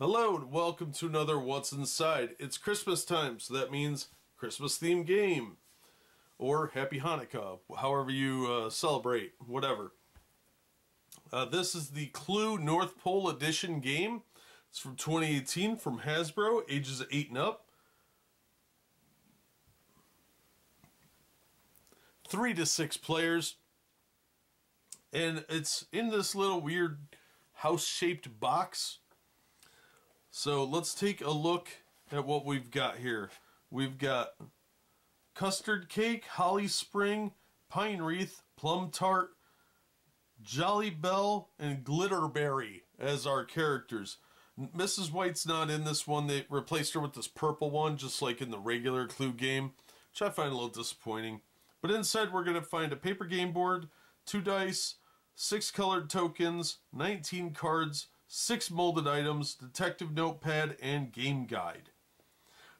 Hello and welcome to another What's Inside. It's Christmas time, so that means Christmas themed game. Or Happy Hanukkah, however you uh, celebrate, whatever. Uh, this is the Clue North Pole Edition game. It's from 2018 from Hasbro, ages 8 and up. Three to six players. And it's in this little weird house-shaped box. So let's take a look at what we've got here. We've got custard cake, holly sprig, pine wreath, plum tart, jolly bell, and glitterberry as our characters. Mrs. White's not in this one. They replaced her with this purple one, just like in the regular Clue game, which I find a little disappointing. But inside we're going to find a paper game board, two dice, six colored tokens, 19 cards, six molded items, detective notepad, and game guide.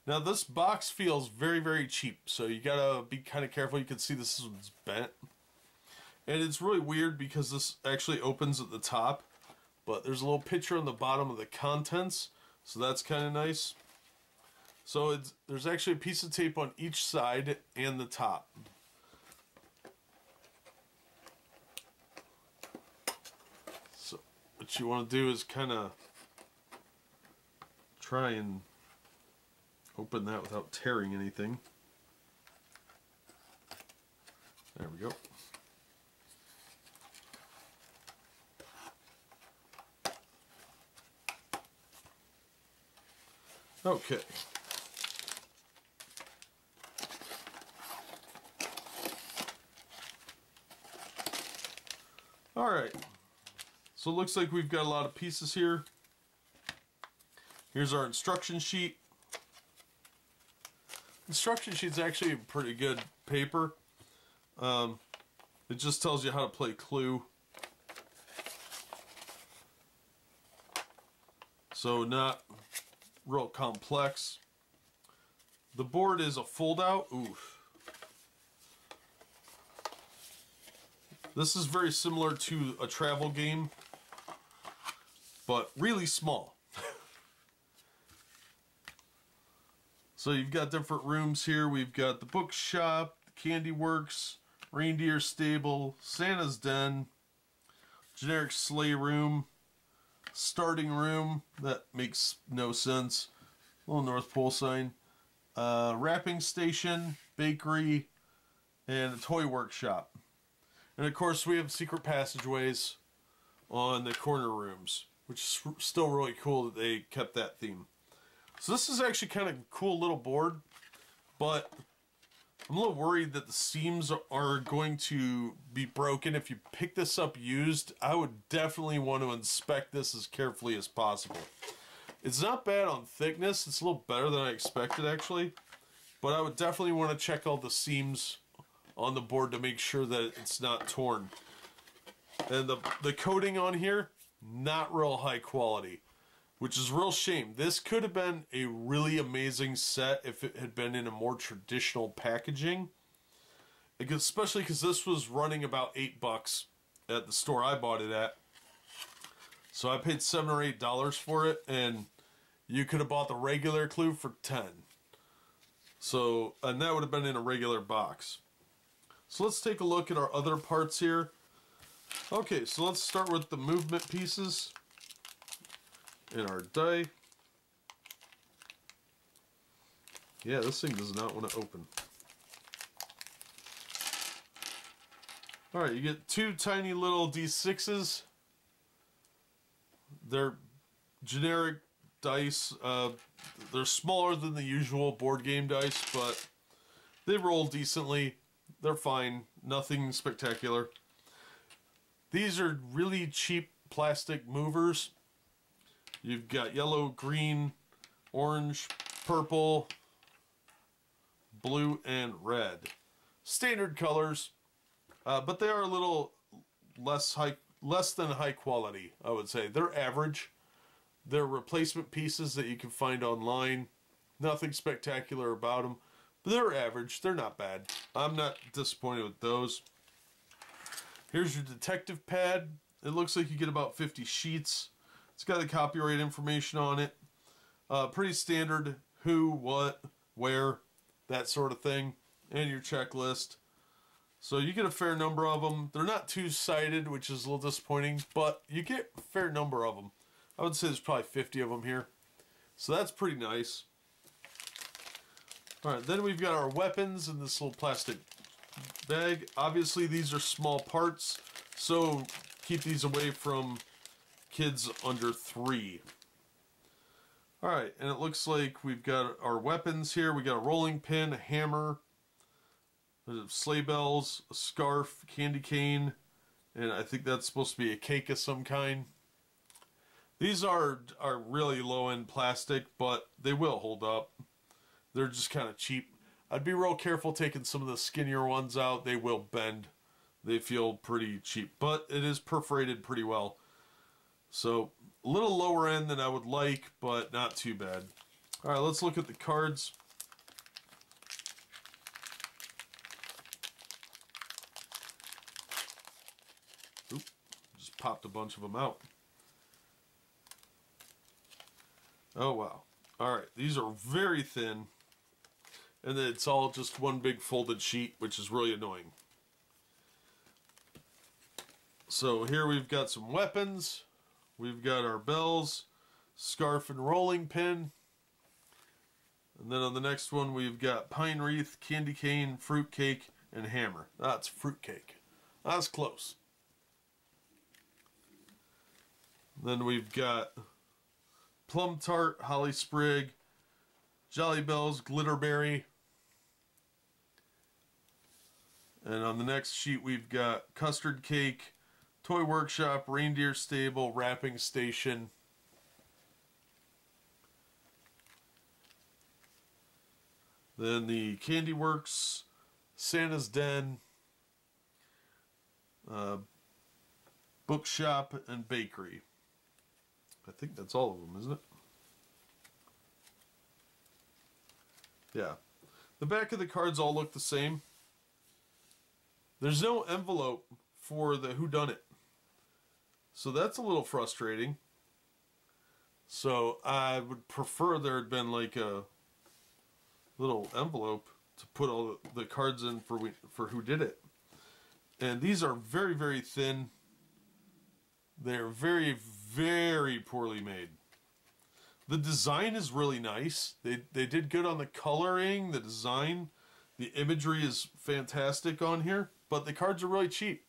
Now this box feels very, very cheap, so you gotta be kind of careful. You can see this is bent. And it's really weird because this actually opens at the top, but there's a little picture on the bottom of the contents, so that's kind of nice. So it's, there's actually a piece of tape on each side and the top. So what you want to do is kind of try and open that without tearing anything. There we go. Okay. All right. So it looks like we've got a lot of pieces here. Here's our instruction sheet. Instruction sheet's actually pretty good paper. Um, it just tells you how to play Clue. So not real complex. The board is a fold out. Oof. This is very similar to a travel game, but really small. so you've got different rooms here. We've got the bookshop, candy works, reindeer stable, Santa's den, generic sleigh room, starting room. That makes no sense. Little North Pole sign. Uh, wrapping station, bakery, and a toy workshop. And of course, we have secret passageways on the corner rooms, which is still really cool that they kept that theme. So this is actually kind of a cool little board, but I'm a little worried that the seams are going to be broken. If you pick this up used, I would definitely want to inspect this as carefully as possible. It's not bad on thickness. It's a little better than I expected, actually. But I would definitely want to check all the seams on the board to make sure that it's not torn. And the, the coating on here, not real high quality, which is real shame. This could have been a really amazing set if it had been in a more traditional packaging. Especially because this was running about 8 bucks at the store I bought it at. So I paid 7 or 8 dollars for it, and you could have bought the regular clue for 10. So, and that would have been in a regular box. So let's take a look at our other parts here. Okay, so let's start with the movement pieces in our die. Yeah, this thing does not want to open. Alright, you get two tiny little D6s. They're generic dice. Uh, they're smaller than the usual board game dice, but they roll decently. They're fine. Nothing spectacular. These are really cheap plastic movers. You've got yellow, green, orange, purple, blue, and red. Standard colors, uh, but they are a little less high, less than high quality. I would say they're average. They're replacement pieces that you can find online. Nothing spectacular about them. But they're average. They're not bad. I'm not disappointed with those. Here's your detective pad. It looks like you get about 50 sheets. It's got the copyright information on it. Uh, pretty standard who, what, where, that sort of thing, and your checklist. So you get a fair number of them. They're not two sided, which is a little disappointing, but you get a fair number of them. I would say there's probably 50 of them here. So that's pretty nice. All right, then we've got our weapons in this little plastic bag. Obviously, these are small parts, so keep these away from kids under three. All right, and it looks like we've got our weapons here. We got a rolling pin, a hammer, sleigh bells, a scarf, candy cane, and I think that's supposed to be a cake of some kind. These are are really low end plastic, but they will hold up. They're just kind of cheap. I'd be real careful taking some of the skinnier ones out. They will bend. They feel pretty cheap, but it is perforated pretty well. So a little lower end than I would like, but not too bad. All right, let's look at the cards. Oop, just popped a bunch of them out. Oh, wow. All right, these are very thin. And then it's all just one big folded sheet, which is really annoying. So here we've got some weapons. We've got our bells, scarf and rolling pin. And then on the next one we've got pine wreath, candy cane, fruit cake, and hammer. That's fruit cake. That's close. Then we've got plum tart, holly sprig, jolly bells, glitterberry. And on the next sheet we've got custard cake, toy workshop, reindeer stable, wrapping station. Then the Candy Works, Santa's Den, uh, bookshop, and bakery. I think that's all of them, isn't it? Yeah. The back of the cards all look the same. There's no envelope for the who done it. So that's a little frustrating. So I would prefer there had been like a little envelope to put all the cards in for we, for who did it. And these are very very thin. They're very very poorly made. The design is really nice. They they did good on the coloring, the design, the imagery is fantastic on here, but the cards are really cheap.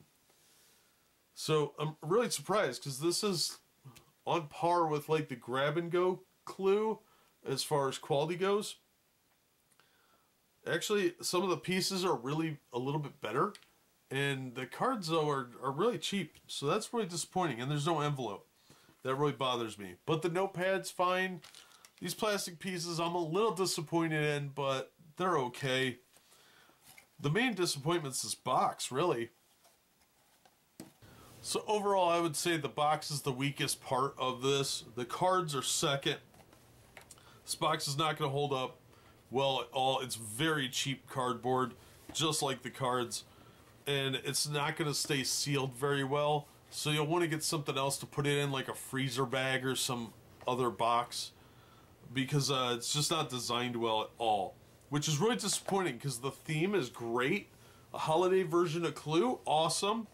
So I'm really surprised because this is on par with like the grab and go clue as far as quality goes. Actually, some of the pieces are really a little bit better, and the cards though are, are really cheap. So that's really disappointing, and there's no envelope. That really bothers me. But the notepad's fine. These plastic pieces I'm a little disappointed in, but they're okay. The main disappointment is this box, really. So overall, I would say the box is the weakest part of this. The cards are second. This box is not going to hold up well at all. It's very cheap cardboard, just like the cards. And it's not going to stay sealed very well. So you'll want to get something else to put it in, like a freezer bag or some other box. Because uh, it's just not designed well at all. Which is really disappointing because the theme is great. A holiday version of Clue, awesome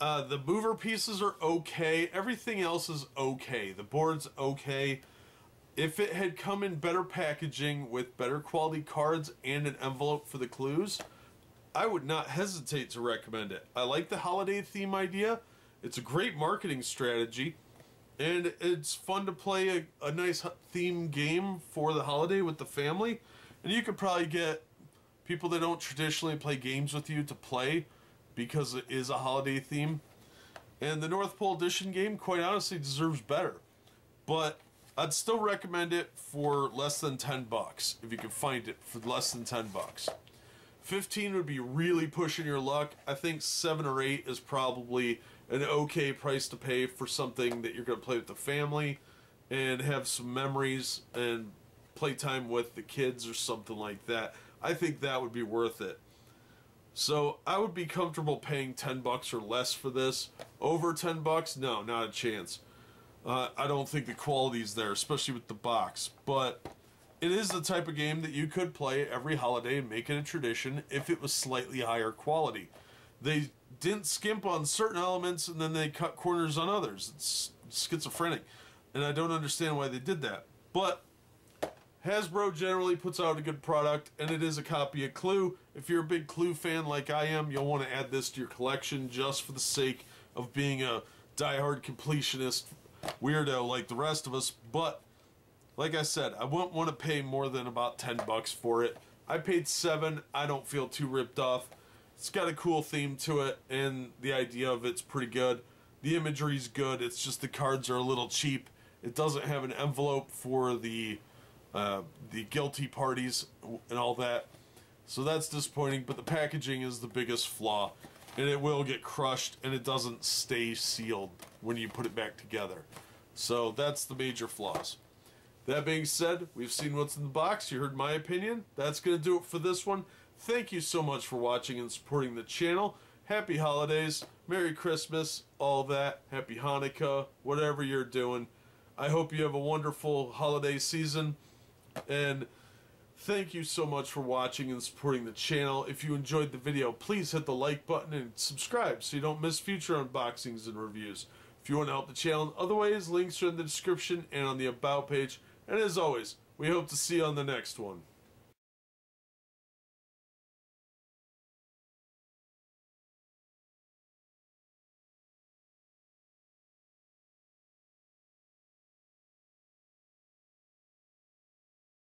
uh, the mover pieces are okay. Everything else is okay. The board's okay. If it had come in better packaging with better quality cards and an envelope for the clues, I would not hesitate to recommend it. I like the holiday theme idea. It's a great marketing strategy. And it's fun to play a, a nice theme game for the holiday with the family. And you could probably get people that don't traditionally play games with you to play because it is a holiday theme. And the North Pole Edition game, quite honestly, deserves better. But I'd still recommend it for less than 10 bucks if you can find it for less than 10 bucks. 15 would be really pushing your luck. I think 7 or 8 is probably an okay price to pay for something that you're going to play with the family and have some memories and playtime with the kids or something like that. I think that would be worth it. So I would be comfortable paying 10 bucks or less for this. Over 10 bucks? No, not a chance. Uh, I don't think the quality's there, especially with the box. But it is the type of game that you could play every holiday and make it a tradition if it was slightly higher quality. They didn't skimp on certain elements and then they cut corners on others. It's schizophrenic. And I don't understand why they did that. But Hasbro generally puts out a good product, and it is a copy of Clue. If you're a big Clue fan like I am, you'll want to add this to your collection just for the sake of being a diehard completionist weirdo like the rest of us. But like I said, I wouldn't want to pay more than about 10 bucks for it. I paid 7. I don't feel too ripped off. It's got a cool theme to it and the idea of it's pretty good. The imagery's good. It's just the cards are a little cheap. It doesn't have an envelope for the uh, the guilty parties and all that. So that's disappointing, but the packaging is the biggest flaw. And it will get crushed and it doesn't stay sealed when you put it back together. So that's the major flaws. That being said, we've seen what's in the box. You heard my opinion. That's going to do it for this one. Thank you so much for watching and supporting the channel. Happy holidays, Merry Christmas, all that. Happy Hanukkah, whatever you're doing. I hope you have a wonderful holiday season. And thank you so much for watching and supporting the channel. If you enjoyed the video, please hit the like button and subscribe so you don't miss future unboxings and reviews. If you want to help the channel in other ways, links are in the description and on the About page. And as always, we hope to see you on the next one.